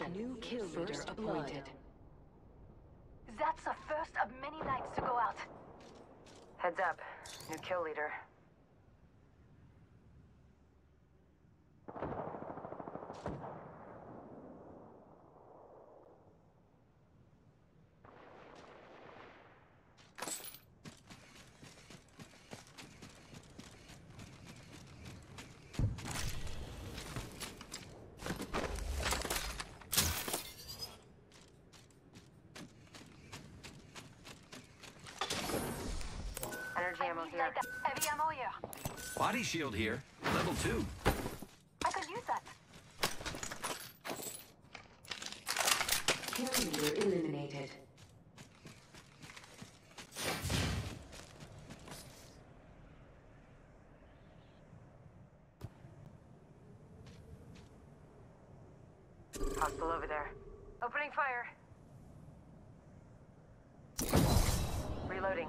A new kill leader appointed. That's the first of many nights to go out. Heads up. New kill leader. Here. heavy ammo here. Body shield here. Level 2. I could use that. Kill leader eliminated. Hostile over there. Opening fire. Reloading.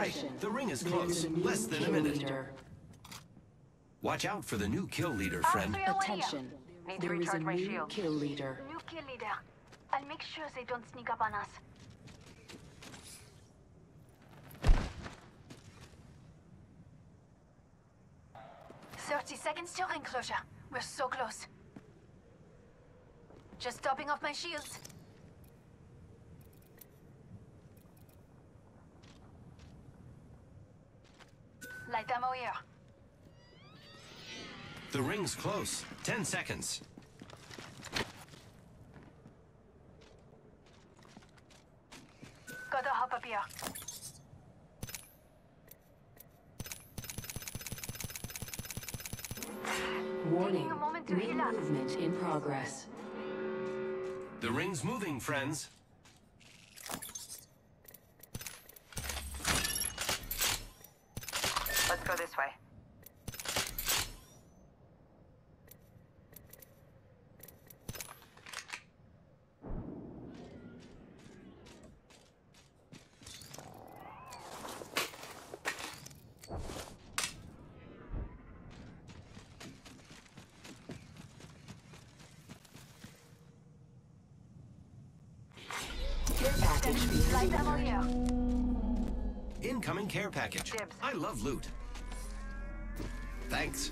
Attention. The ring is There close. Less than a minute. leader. Watch out for the new kill leader, ah, friend. After your warrior. Attention. Need to There is a my new shield. kill leader. New kill leader. I'll make sure they don't sneak up on us. Thirty seconds to ring closure. We're so close. Just topping off my shields. Light ammo here. The ring's close. 10 seconds. Gotta hop up here. Warning. a moment to Ring heal movement in progress. The ring's moving, friends. Let's go this way. Care package being Light ammo delivered. here. Incoming care package. Dibs. I love loot. Thanks.